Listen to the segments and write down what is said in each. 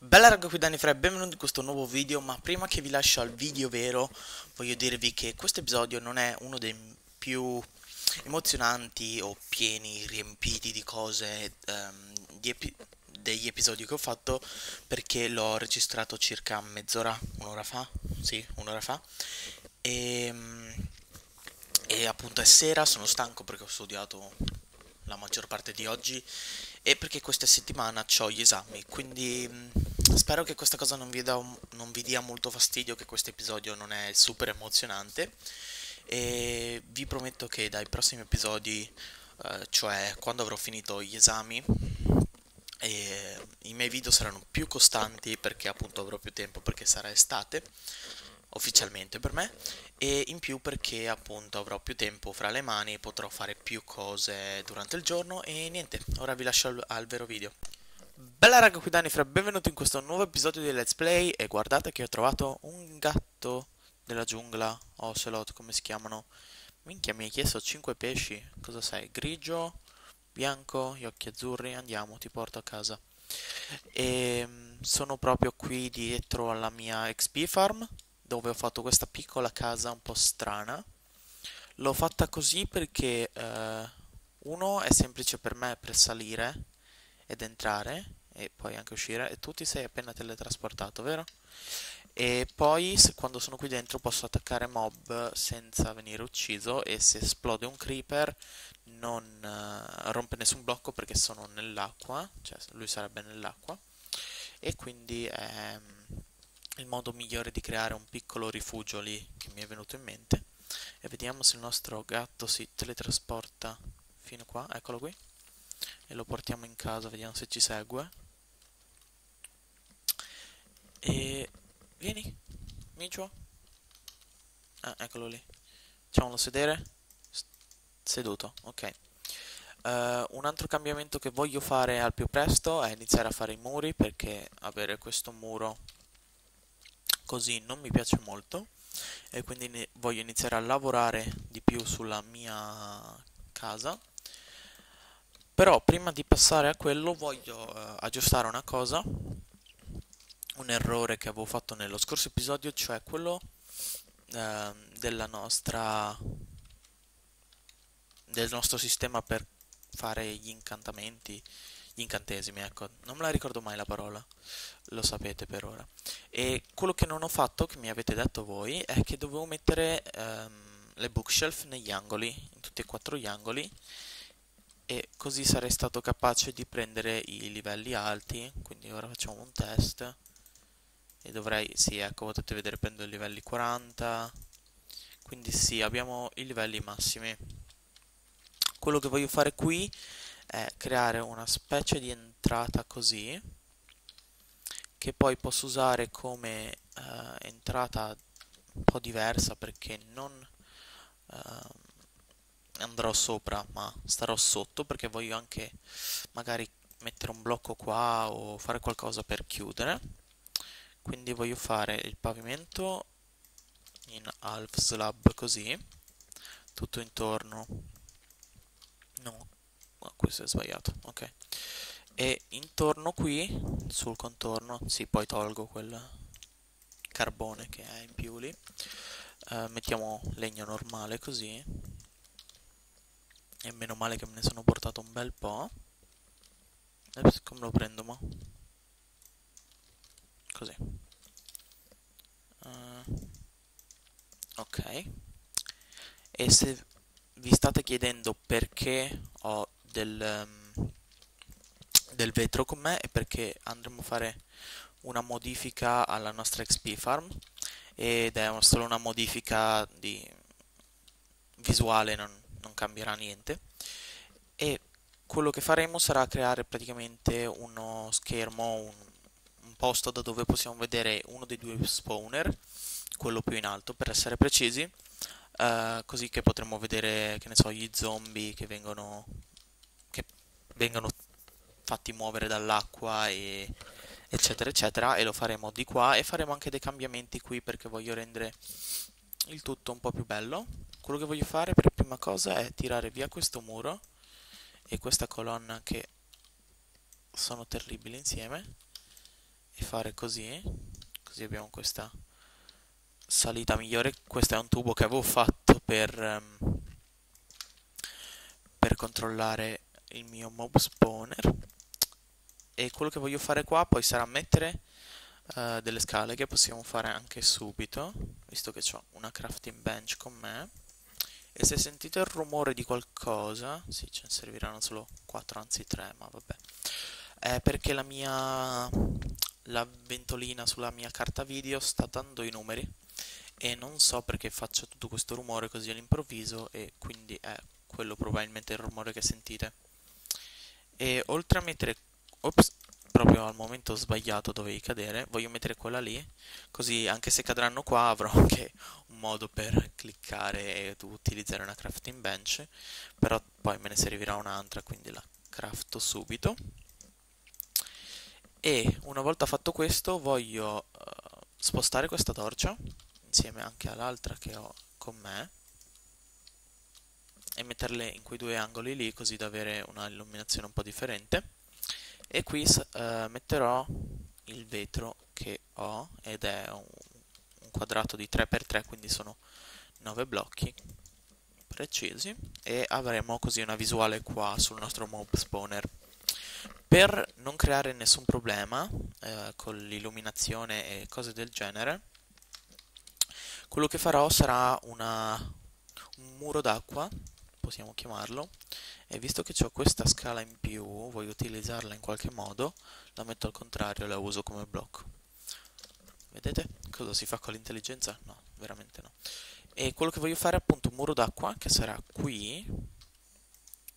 Bella raga qui Dani Fra e benvenuti in questo nuovo video Ma prima che vi lascio al video vero Voglio dirvi che questo episodio non è uno dei più emozionanti O pieni, riempiti di cose um, di epi degli episodi che ho fatto Perché l'ho registrato circa mezz'ora, un'ora fa Sì, un'ora fa. E, e appunto è sera, sono stanco perché ho studiato la maggior parte di oggi e perché questa settimana ho gli esami, quindi mm, spero che questa cosa non vi, da, non vi dia molto fastidio, che questo episodio non è super emozionante. E vi prometto che dai prossimi episodi, eh, cioè quando avrò finito gli esami, i miei video saranno più costanti perché appunto avrò più tempo perché sarà estate ufficialmente per me e in più perché appunto avrò più tempo fra le mani potrò fare più cose durante il giorno e niente, ora vi lascio al, al vero video. Bella raga qui Dani Fra, benvenuti in questo nuovo episodio di Let's Play e guardate che ho trovato un gatto della giungla, ocelot come si chiamano. Minchia mi hai chiesto 5 pesci, cosa sei? Grigio, bianco, gli occhi azzurri, andiamo ti porto a casa. E ehm, sono proprio qui dietro alla mia XP farm dove ho fatto questa piccola casa un po' strana. L'ho fatta così perché eh, uno è semplice per me per salire ed entrare e poi anche uscire e tu ti sei appena teletrasportato, vero? E poi se, quando sono qui dentro posso attaccare mob senza venire ucciso e se esplode un creeper non uh, rompe nessun blocco perché sono nell'acqua, cioè lui sarebbe nell'acqua e quindi è il modo migliore di creare un piccolo rifugio lì che mi è venuto in mente. E vediamo se il nostro gatto si teletrasporta fino qua, eccolo qui. E lo portiamo in casa, vediamo se ci segue. E vieni, Micio. Ah, eccolo lì. Facciamolo sedere. Seduto, ok. Uh, un altro cambiamento che voglio fare al più presto è iniziare a fare i muri perché avere questo muro così non mi piace molto e quindi voglio iniziare a lavorare di più sulla mia casa. Però prima di passare a quello voglio eh, aggiustare una cosa un errore che avevo fatto nello scorso episodio cioè quello eh, della nostra del nostro sistema per fare gli incantamenti gli incantesimi, ecco, non me la ricordo mai la parola, lo sapete per ora. E quello che non ho fatto, che mi avete detto voi, è che dovevo mettere um, le bookshelf negli angoli, in tutti e quattro gli angoli, e così sarei stato capace di prendere i livelli alti, quindi ora facciamo un test, e dovrei, sì, ecco, potete vedere prendo i livelli 40, quindi sì, abbiamo i livelli massimi. Quello che voglio fare qui è creare una specie di entrata così che poi posso usare come uh, entrata un po' diversa perché non uh, andrò sopra ma starò sotto perché voglio anche magari mettere un blocco qua o fare qualcosa per chiudere. Quindi voglio fare il pavimento in half slab così tutto intorno. No oh, questo è sbagliato ok. E intorno qui sul contorno sì poi tolgo quel carbone che è in più lì uh, mettiamo legno normale così e meno male che me ne sono portato un bel po' e come lo prendo mo? così. Uh, ok. E se vi state chiedendo perché ho del, um, del vetro con me è perché andremo a fare una modifica alla nostra XP farm ed è solo una modifica di visuale, non, non cambierà niente. E quello che faremo sarà creare praticamente uno schermo, un, un posto da dove possiamo vedere uno dei due spawner, quello più in alto per essere precisi, uh, così che potremo vedere, che ne so, gli zombie che vengono vengono fatti muovere dall'acqua e eccetera eccetera e lo faremo di qua e faremo anche dei cambiamenti qui perché voglio rendere il tutto un po' più bello. Quello che voglio fare per prima cosa è tirare via questo muro e questa colonna che sono terribili insieme e fare così così abbiamo questa salita migliore. Questo è un tubo che avevo fatto per um, per controllare il mio mob spawner. E quello che voglio fare qua poi sarà mettere uh, delle scale che possiamo fare anche subito visto che ho una crafting bench con me. E se sentite il rumore di qualcosa sì ce ne serviranno solo 4 anzi 3 ma vabbè. È perché la mia la ventolina sulla mia carta video sta dando i numeri. E non so perché faccia tutto questo rumore così all'improvviso e quindi è quello probabilmente il rumore che sentite e oltre a mettere ops, proprio al momento sbagliato dovevi cadere voglio mettere quella lì così anche se cadranno qua avrò anche un modo per cliccare e utilizzare una crafting bench però poi me ne servirà un'altra quindi la crafto subito. E una volta fatto questo voglio uh, spostare questa torcia insieme anche all'altra che ho con me e metterle in quei due angoli lì così da avere una illuminazione un po' differente. E qui uh, metterò il vetro che ho ed è un, un quadrato di 3x3 quindi sono 9 blocchi precisi e avremo così una visuale qua sul nostro mob spawner. Per non creare nessun problema eh, con l'illuminazione e cose del genere, quello che farò sarà una, un muro d'acqua, possiamo chiamarlo, e visto che ho questa scala in più, voglio utilizzarla in qualche modo, la metto al contrario e la uso come blocco. Vedete cosa si fa con l'intelligenza? No, veramente no. E quello che voglio fare è appunto un muro d'acqua che sarà qui,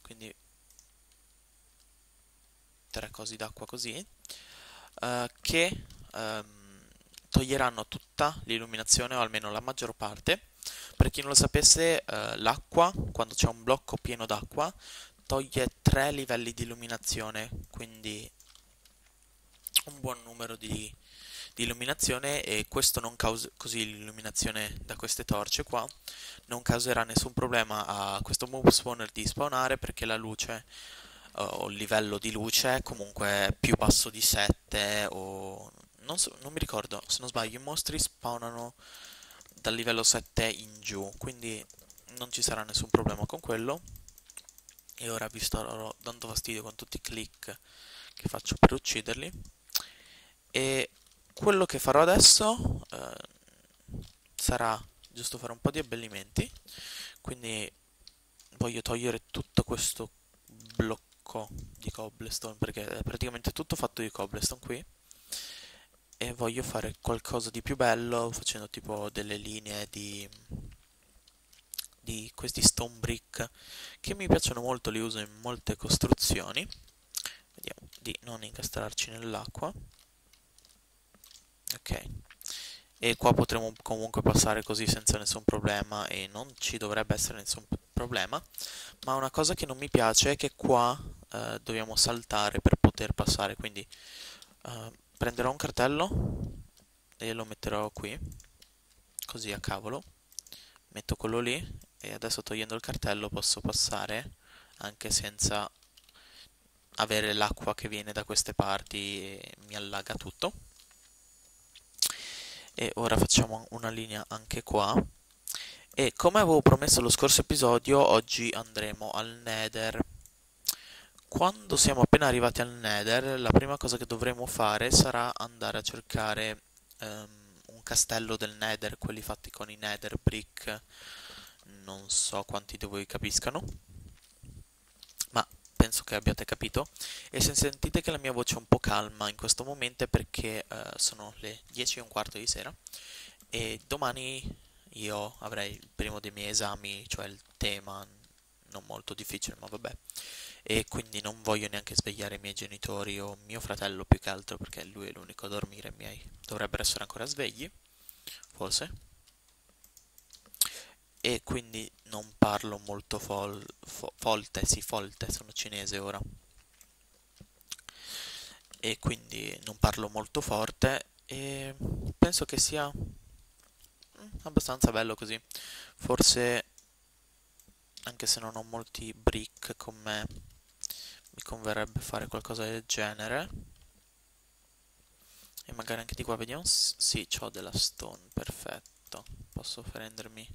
quindi tre cosi d'acqua così, uh, che um, toglieranno tutta l'illuminazione, o almeno la maggior parte. Per chi non lo sapesse, uh, l'acqua, quando c'è un blocco pieno d'acqua, toglie tre livelli di illuminazione, quindi un buon numero di, di illuminazione e questo non causa così l'illuminazione da queste torce qua non causerà nessun problema a questo mob spawner di spawnare perché la luce o il livello di luce comunque più basso di 7 o non, so, non mi ricordo se non sbaglio i mostri spawnano dal livello 7 in giù quindi non ci sarà nessun problema con quello. E ora vi sto dando fastidio con tutti i click che faccio per ucciderli. E quello che farò adesso eh, sarà giusto fare un po' di abbellimenti. Quindi voglio togliere tutto questo blocco di cobblestone perché è praticamente tutto fatto di cobblestone qui e voglio fare qualcosa di più bello facendo tipo delle linee di, di questi stone brick che mi piacciono molto, li uso in molte costruzioni. Vediamo di non incastrarci nell'acqua. Ok. E qua potremo comunque passare così senza nessun problema e non ci dovrebbe essere nessun problema. Ma una cosa che non mi piace è che qua eh, dobbiamo saltare per poter passare quindi eh, prenderò un cartello e lo metterò qui così a cavolo. Metto quello lì e adesso togliendo il cartello posso passare anche senza avere l'acqua che viene da queste parti e mi allaga tutto. E ora facciamo una linea anche qua. E come avevo promesso lo scorso episodio oggi andremo al nether quando siamo appena arrivati al nether la prima cosa che dovremo fare sarà andare a cercare um, un castello del nether quelli fatti con i nether brick. Non so quanti di voi capiscano ma penso che abbiate capito. E se sentite che la mia voce è un po' calma in questo momento è perché uh, sono le 10 e un quarto di sera e domani io avrei il primo dei miei esami, cioè il tema non molto difficile, ma vabbè e quindi non voglio neanche svegliare i miei genitori o mio fratello più che altro perché lui è l'unico a dormire, i miei dovrebbero essere ancora svegli, forse e quindi non parlo molto fol, fo, folte, sì, folte, sono cinese ora. E quindi non parlo molto forte e penso che sia mm, abbastanza bello così. Forse, anche se non ho molti brick con me, mi converrebbe fare qualcosa del genere. e magari anche di qua vediamo sì ho della stone perfetto. Posso prendermi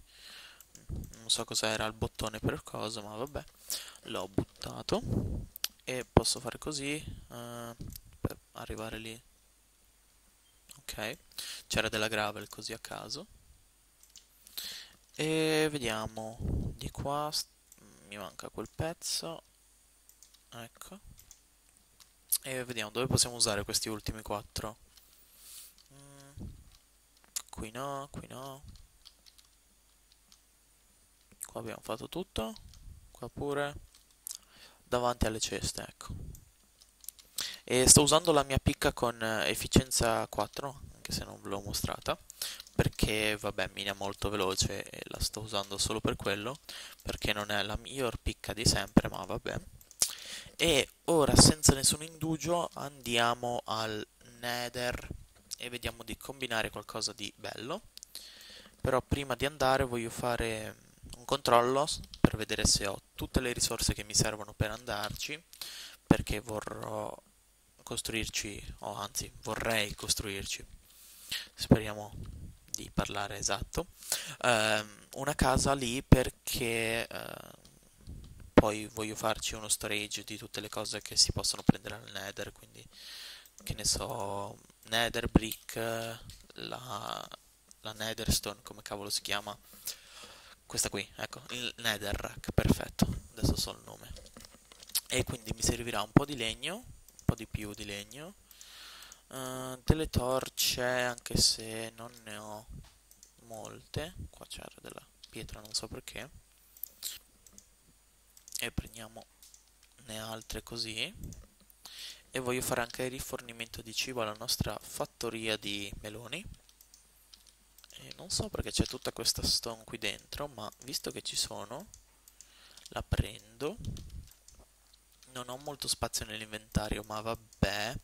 non so cos'era il bottone per cosa ma vabbè l'ho buttato. E posso fare così uh, per arrivare lì. Ok c'era della gravel così a caso. E vediamo di qua mi manca quel pezzo ecco. E vediamo dove possiamo usare questi ultimi quattro? Mm, qui no, qui no. Qua abbiamo fatto tutto. Qua pure. Davanti alle ceste ecco. E sto usando la mia picca con efficienza 4 anche se non ve l'ho mostrata perché vabbè mina molto veloce e la sto usando solo per quello perché non è la miglior picca di sempre ma vabbè e ora senza nessun indugio andiamo al nether e vediamo di combinare qualcosa di bello. Però prima di andare voglio fare un controllo per vedere se ho tutte le risorse che mi servono per andarci perché vorrò costruirci o anzi vorrei costruirci. Speriamo di parlare esatto, uh, una casa lì perché uh, poi voglio farci uno storage di tutte le cose che si possono prendere al nether, quindi che ne so, nether brick, la, la nether stone, come cavolo si chiama, questa qui, ecco, il nether rack, perfetto, adesso so il nome. E quindi mi servirà un po' di legno, un po' di più di legno, Uh, delle torce, anche se non ne ho molte. Qua c'era della pietra, non so perché. E prendiamo ne altre così. E voglio fare anche il rifornimento di cibo alla nostra fattoria di meloni. E non so perché c'è tutta questa stone qui dentro, ma visto che ci sono, la prendo. Non ho molto spazio nell'inventario, ma vabbè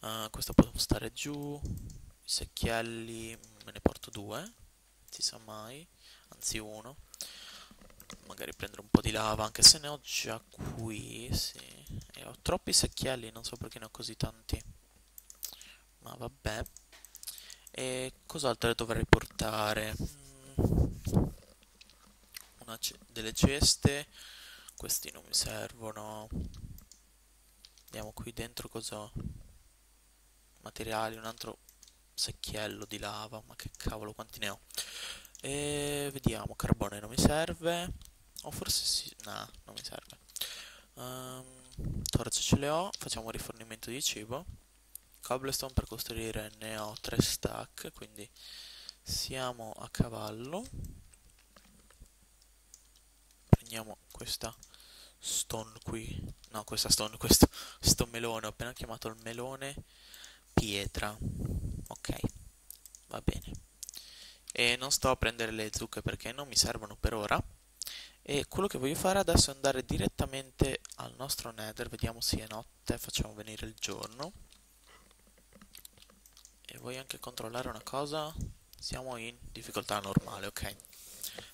uh, questo può stare giù i secchielli me ne porto due si sa mai anzi uno magari prendere un po' di lava anche se ne ho già qui sì. E ho troppi secchielli non so perché ne ho così tanti. Ma vabbè. E cos'altro dovrei portare? Mm. delle ceste. Questi non mi servono. Vediamo qui dentro cosa materiali, un altro secchiello di lava, ma che cavolo quanti ne ho. E vediamo, carbone non mi serve, o forse sì, no, non mi serve. Um, torce ce le ho, facciamo rifornimento di cibo. Cobblestone per costruire ne ho 3 stack, quindi siamo a cavallo. Prendiamo questa stone qui, no questa stone, questo, questo melone, ho appena chiamato il melone pietra ok va bene e non sto a prendere le zucche perché non mi servono per ora e quello che voglio fare adesso è andare direttamente al nostro nether vediamo se è notte facciamo venire il giorno. E voglio anche controllare una cosa siamo in difficoltà normale ok?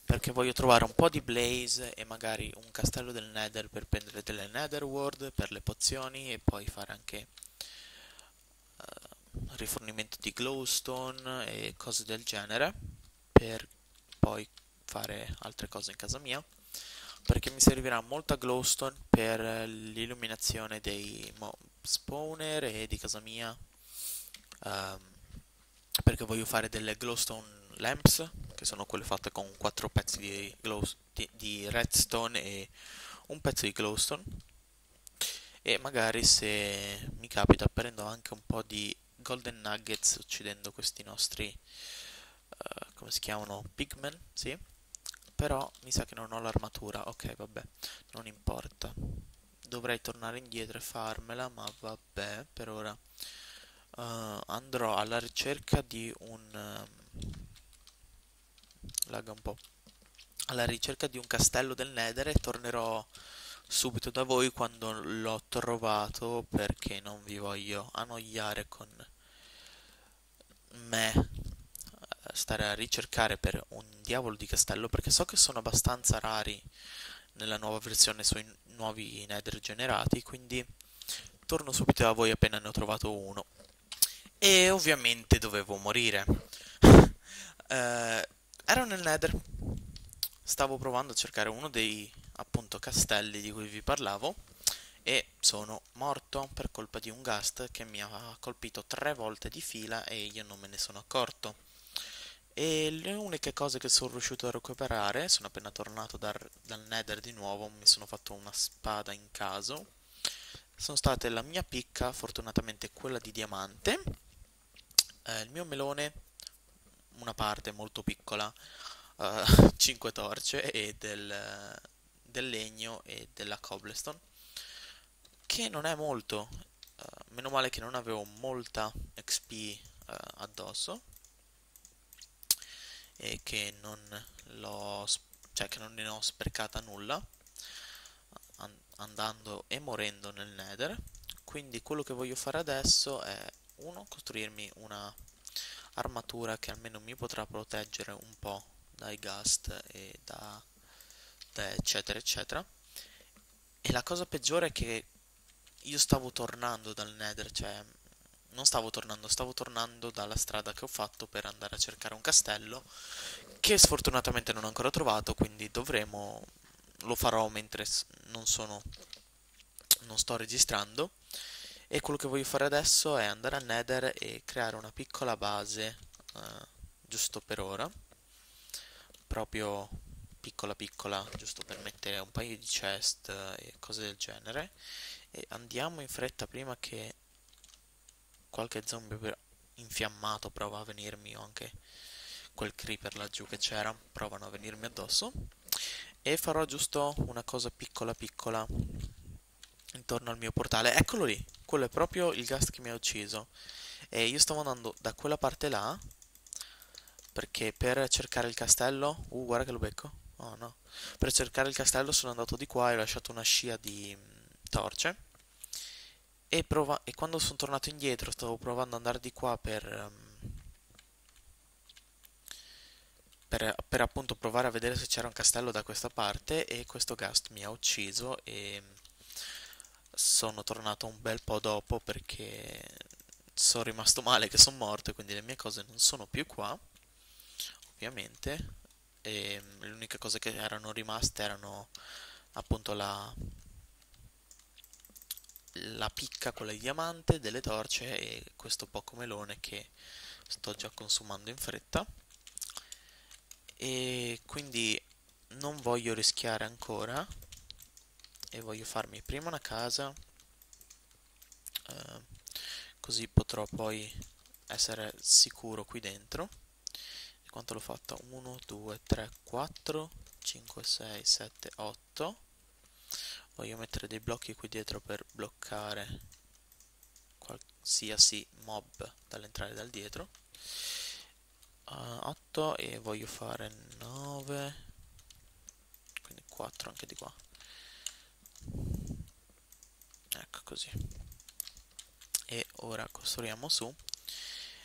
Perché voglio trovare un po' di blaze e magari un castello del nether per prendere delle nether ward per le pozioni e poi fare anche rifornimento di glowstone e cose del genere per poi fare altre cose in casa mia perché mi servirà molta glowstone per l'illuminazione dei spawner e di casa mia. Um, perché voglio fare delle glowstone lamps che sono quelle fatte con quattro pezzi di, glow, di, di redstone e un pezzo di glowstone. E magari se mi capita prendo anche un po' di golden nuggets uccidendo questi nostri uh, come si chiamano? Pigmen sì però mi sa che non ho l'armatura. Ok vabbè non importa. Dovrei tornare indietro e farmela ma vabbè per ora uh, andrò alla ricerca di un uh, lag un po' alla ricerca di un castello del nether e tornerò subito da voi quando l'ho trovato perché non vi voglio annoiare con me stare a ricercare per un diavolo di castello perché so che sono abbastanza rari nella nuova versione sui nuovi nether generati quindi torno subito a voi appena ne ho trovato uno E ovviamente dovevo morire. Eh, ero nel Nether. Stavo provando a cercare uno dei appunto castelli di cui vi parlavo e sono morto per colpa di un ghast che mi ha colpito tre volte di fila e io non me ne sono accorto. E le uniche cose che sono riuscito a recuperare, sono appena tornato dal, dal Nether di nuovo, mi sono fatto una spada in caso, sono state la mia picca, fortunatamente quella di diamante, eh, il mio melone, una parte molto piccola, uh, 5 torce e del, del, legno e della cobblestone, che non è molto, uh, meno male che non avevo molta XP eh, addosso e che non cioè che non ne ho sprecata nulla andando e morendo nel nether. Quindi quello che voglio fare adesso è uno costruirmi una armatura che almeno mi potrà proteggere un po' dai gust e da, da eccetera eccetera. E la cosa peggiore è che io stavo tornando dal nether cioè non stavo tornando, stavo tornando dalla strada che ho fatto per andare a cercare un castello che sfortunatamente non ho ancora trovato, quindi dovremo lo farò mentre non sono non sto registrando. E quello che voglio fare adesso è andare al nether e creare una piccola base eh, giusto per ora. Proprio piccola piccola giusto per mettere un paio di chest e cose del genere. E andiamo in fretta prima che qualche zombie infiammato prova a venirmi o anche quel creeper laggiù che c'era provano a venirmi addosso. E farò giusto una cosa piccola piccola intorno al mio portale. Eccolo lì quello è proprio il ghast che mi ha ucciso. E io stavo andando da quella parte là perché per cercare il castello uh guarda che lo becco. Oh no. Per cercare il castello sono andato di qua e ho lasciato una scia di mm, torce e, prova e quando sono tornato indietro stavo provando ad andare di qua per um, per, per appunto provare a vedere se c'era un castello da questa parte e questo ghast mi ha ucciso e sono tornato un bel po' dopo perché sono rimasto male che sono morto e quindi le mie cose non sono più qua ovviamente. E le uniche cose che erano rimaste erano appunto la la picca quella di diamante, delle torce e questo poco melone che sto già consumando in fretta. E quindi non voglio rischiare ancora e voglio farmi prima una casa eh, così potrò poi essere sicuro qui dentro. E quanto l'ho fatta? 1, 2, 3, 4 5, 6, 7, 8 voglio mettere dei blocchi qui dietro per bloccare qualsiasi mob dall'entrare dal dietro. Uh, 8 e voglio fare 9 quindi 4 anche di qua. Ecco così. E ora costruiamo su.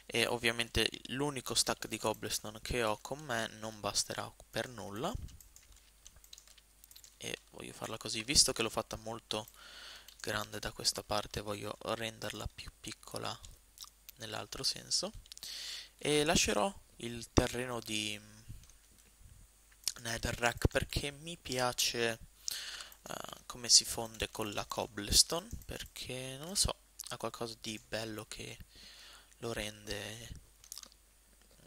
E ovviamente l'unico stack di cobblestone che ho con me non basterà per nulla. e voglio farla così. Visto che l'ho fatta molto grande da questa parte voglio renderla più piccola nell'altro senso. E lascerò il terreno di Netherrack perché mi piace uh, come si fonde con la cobblestone perché non lo so ha qualcosa di bello che lo rende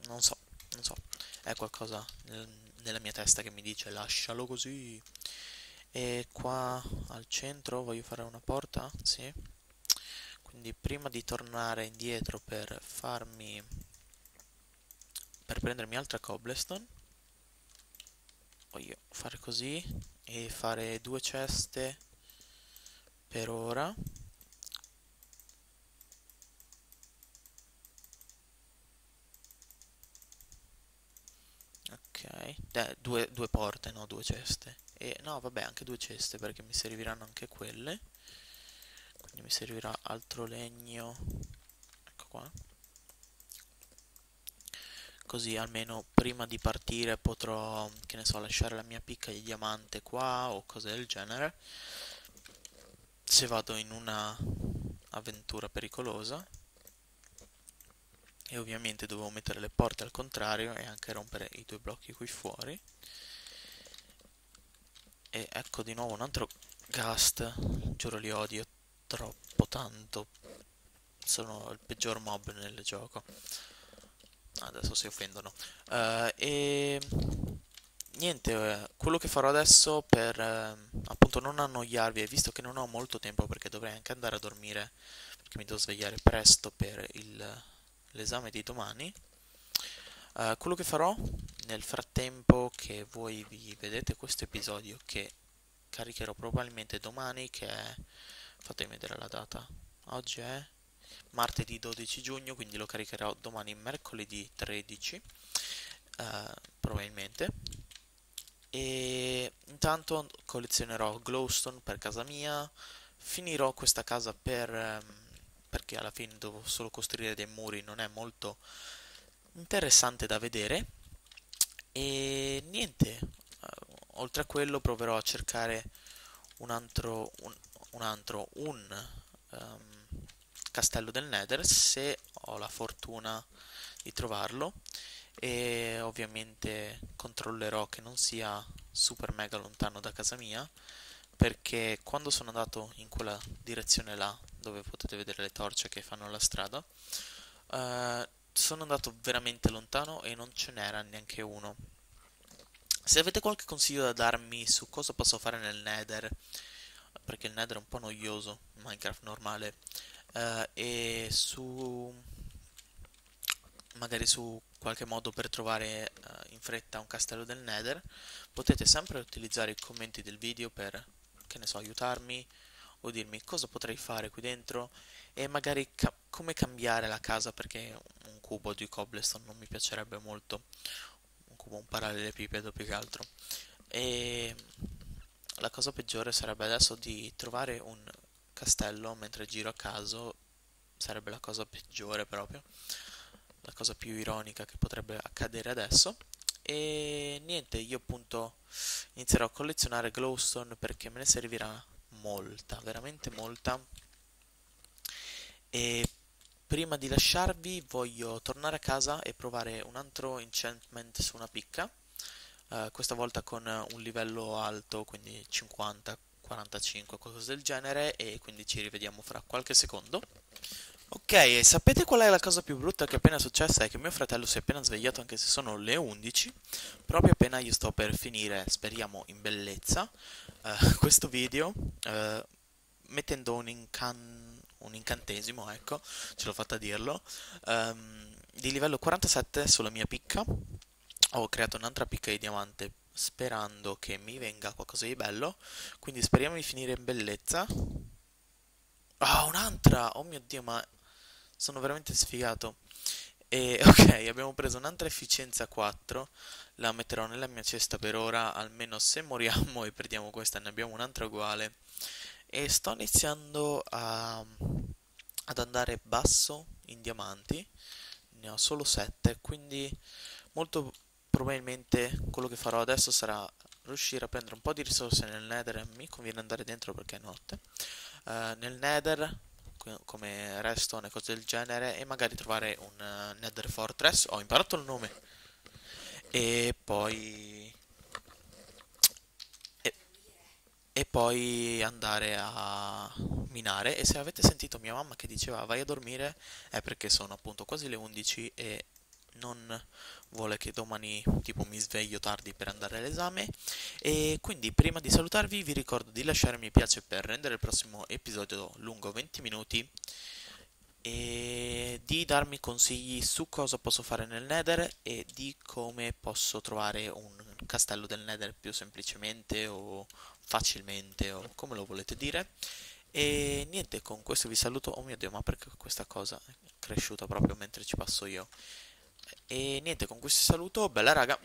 non so non so è qualcosa nel, nella mia testa che mi dice lascialo così e qua al centro voglio fare una porta sì. Quindi prima di tornare indietro per farmi per prendermi altra cobblestone voglio fare così e fare due ceste per ora. Ok. Eh, due, due porte no due ceste e no vabbè anche due ceste perché mi serviranno anche quelle. Quindi mi servirà altro legno. Ecco qua. Così almeno prima di partire potrò, che ne so, lasciare la mia picca di diamante qua o cose del genere. Se vado in una avventura pericolosa. E ovviamente dovevo mettere le porte al contrario e anche rompere i due blocchi qui fuori e ecco di nuovo un altro Gast, giuro li odio troppo tanto, sono il peggior mob nel gioco. Adesso si offendono. Uh, e niente, quello che farò adesso per eh, appunto non annoiarvi, visto che non ho molto tempo perché dovrei anche andare a dormire, perché mi devo svegliare presto per l'esame di domani, uh, quello che farò nel frattempo che voi vi vedete questo episodio che caricherò probabilmente domani che è fatemi vedere la data oggi è martedì 12 giugno quindi lo caricherò domani mercoledì 13 eh, probabilmente. E intanto collezionerò glowstone per casa mia finirò questa casa per ehm, perché alla fine devo solo costruire dei muri non è molto interessante da vedere e niente oltre a quello proverò a cercare un altro, un, un, altro, un um, castello del Nether se ho la fortuna di trovarlo. E ovviamente controllerò che non sia super mega lontano da casa mia perché quando sono andato in quella direzione là dove potete vedere le torce che fanno la strada uh, sono andato veramente lontano e non ce n'era neanche uno. Se avete qualche consiglio da darmi su cosa posso fare nel Nether, perché il Nether è un po' noioso, Minecraft normale, uh, e su magari su qualche modo per trovare uh, in fretta un castello del Nether, potete sempre utilizzare i commenti del video per, che ne so, aiutarmi o dirmi cosa potrei fare qui dentro e magari ca come cambiare la casa perché un cubo di cobblestone non mi piacerebbe molto cubo, un parallelepipedo più che altro. E la cosa peggiore sarebbe adesso di trovare un castello mentre giro a caso, sarebbe la cosa peggiore proprio, la cosa più ironica che potrebbe accadere adesso. E niente, io appunto inizierò a collezionare glowstone perché me ne servirà molta, veramente molta. E Prima di lasciarvi voglio tornare a casa e provare un altro enchantment su una picca, uh, questa volta con un livello alto, quindi 50, 45, qualcosa del genere, e quindi ci rivediamo fra qualche secondo. Ok, sapete qual è la cosa più brutta che è appena successa? È che mio fratello si è appena svegliato anche se sono le 11, proprio appena io sto per finire, speriamo in bellezza, uh, questo video, uh, mettendo un incanto un incantesimo, ecco, ce l'ho fatta dirlo, um, di livello 47 sulla mia picca. Ho creato un'altra picca di diamante sperando che mi venga qualcosa di bello, quindi speriamo di finire in bellezza. Ah, oh, un'altra! Oh mio Dio, ma sono veramente sfigato. E ok, abbiamo preso un'altra efficienza 4, la metterò nella mia cesta per ora, almeno se moriamo e perdiamo questa ne abbiamo un'altra uguale. E sto iniziando a, ad andare basso in diamanti. Ne ho solo 7 quindi molto probabilmente quello che farò adesso sarà riuscire a prendere un po' di risorse nel nether. Mi conviene andare dentro perché è notte. Uh, nel nether come redstone e cose del genere e magari trovare un uh, nether fortress. Ho imparato il nome. E poi e poi andare a minare. E se avete sentito mia mamma che diceva vai a dormire è perché sono appunto quasi le 11 e non vuole che domani tipo mi sveglio tardi per andare all'esame. E quindi prima di salutarvi vi ricordo di lasciare mi piace per rendere il prossimo episodio lungo 20 minuti e di darmi consigli su cosa posso fare nel nether e di come posso trovare un castello del nether più semplicemente o facilmente o come lo volete dire. E niente con questo vi saluto. Oh mio dio ma perché questa cosa è cresciuta proprio mentre ci passo io e niente con questo saluto bella raga